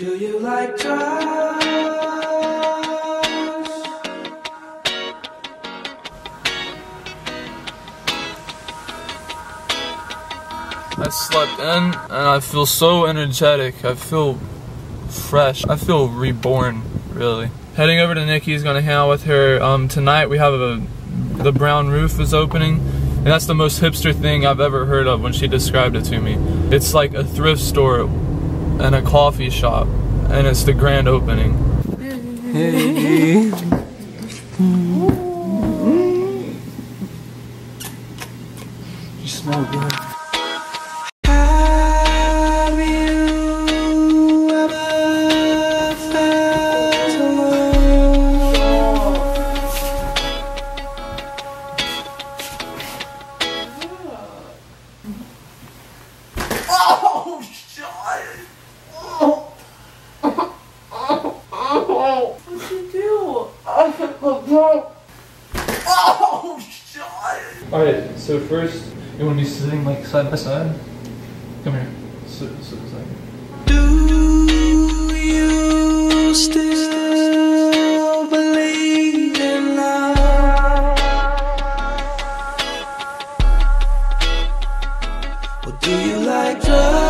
Do you like drugs? I slept in and I feel so energetic. I feel fresh. I feel reborn, really. Heading over to Nikki's, gonna hang out with her. Um, tonight we have a the brown roof is opening, and that's the most hipster thing I've ever heard of when she described it to me. It's like a thrift store and a coffee shop, and it's the grand opening. Hey. you smell good. Alright, so first, you wanna be sitting like side by side? Come here. Sit, sit beside me. Do you still believe in love? Or do you like drugs?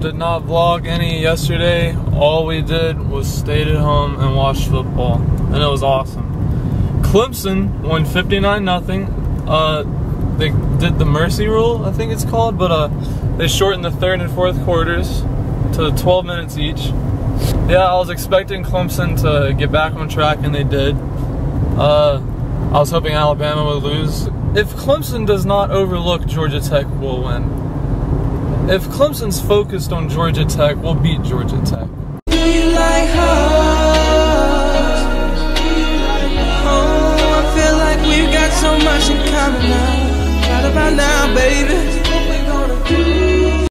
Did not vlog any yesterday. All we did was stayed at home and watched football, and it was awesome. Clemson won 59 nothing. Uh, they did the mercy rule, I think it's called, but uh, they shortened the third and fourth quarters to 12 minutes each. Yeah, I was expecting Clemson to get back on track, and they did. Uh, I was hoping Alabama would lose. If Clemson does not overlook Georgia Tech, we'll win. If Clemson's focused on Georgia Tech, we'll beat Georgia Tech. Oh, so much in common now. About now, baby.